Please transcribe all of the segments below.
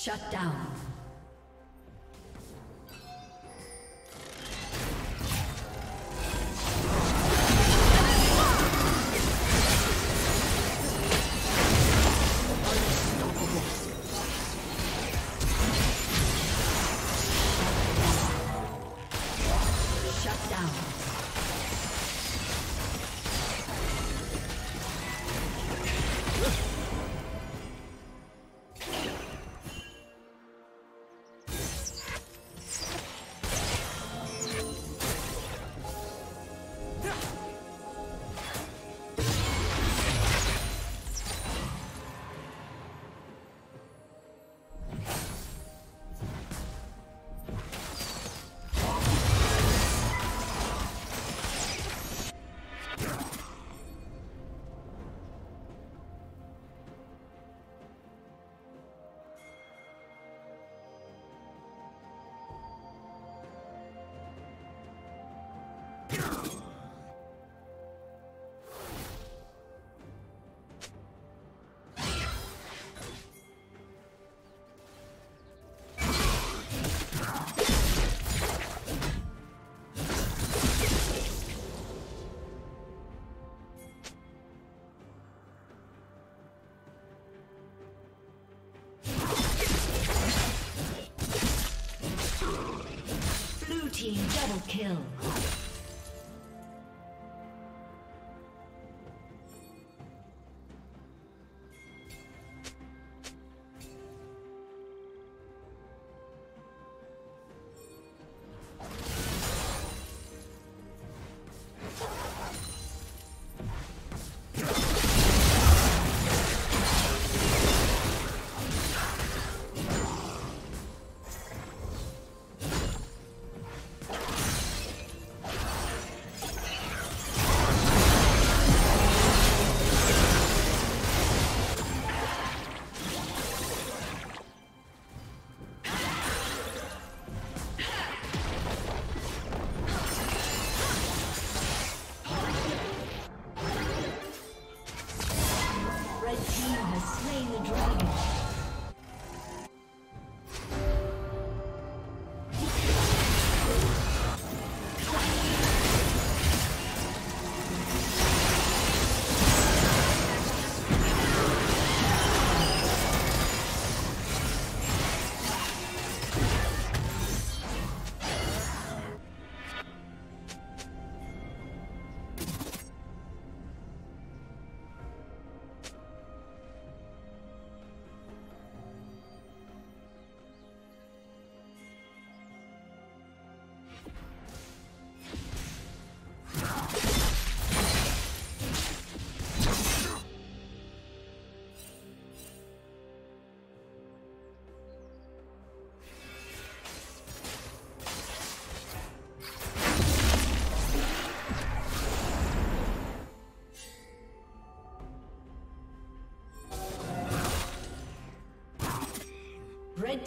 Shut down.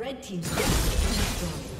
Red Team's.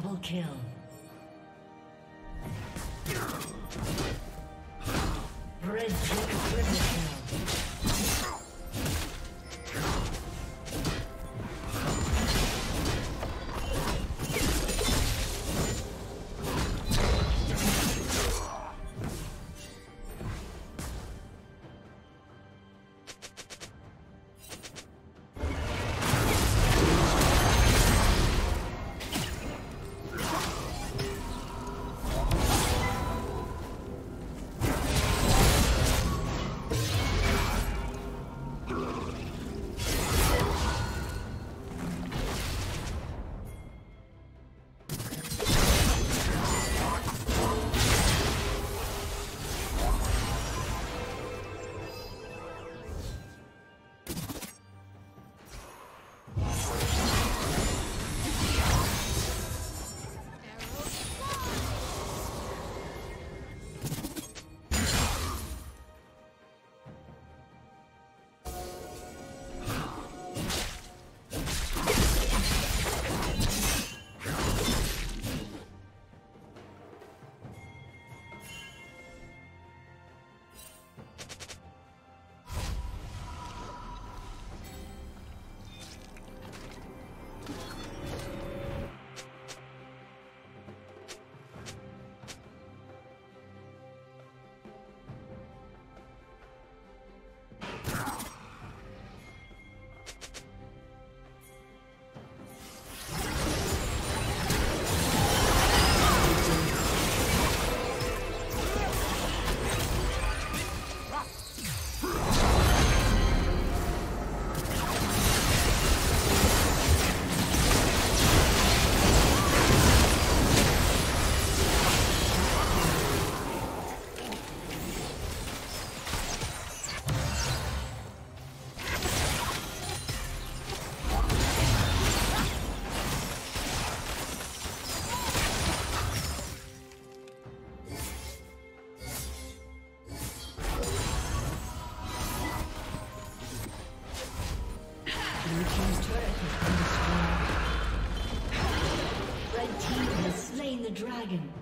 Double kill. Dragon.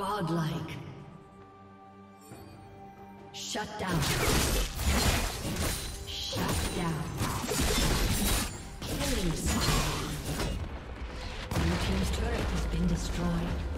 Godlike. Shut down. Shut down. Killing spree. Blue team's turret has been destroyed.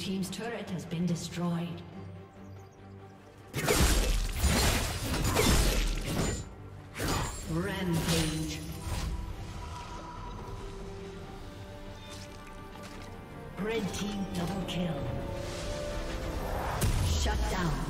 Team's turret has been destroyed. Rampage. Red team double kill. Shut down.